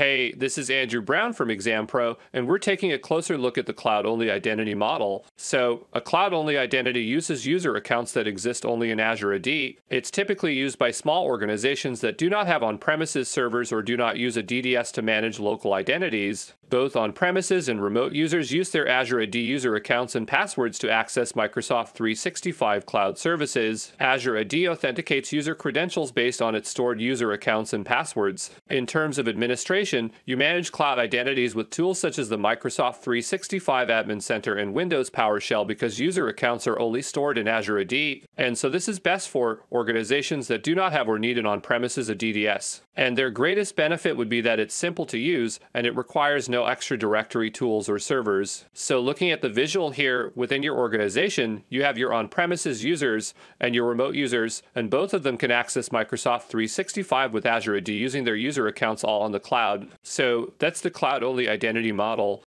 Hey, this is Andrew Brown from ExamPro, and we're taking a closer look at the cloud only identity model. So, a cloud only identity uses user accounts that exist only in Azure AD. It's typically used by small organizations that do not have on premises servers or do not use AD DS to manage local identities. Both on premises and remote users use their Azure AD user accounts and passwords to access Microsoft 365 cloud services. Azure AD authenticates user credentials based on its stored user accounts and passwords. In terms of administration, you manage cloud identities with tools such as the Microsoft 365 Admin Center and Windows PowerShell because user accounts are only stored in Azure AD. And so this is best for organizations that do not have or need an on premises AD DS. And their greatest benefit would be that it's simple to use and it requires no extra directory tools or servers. So looking at the visual here within your organization, you have your on-premises users and your remote users, and both of them can access Microsoft 365 with Azure AD using their user accounts all on the cloud. So that's the cloud-only identity model.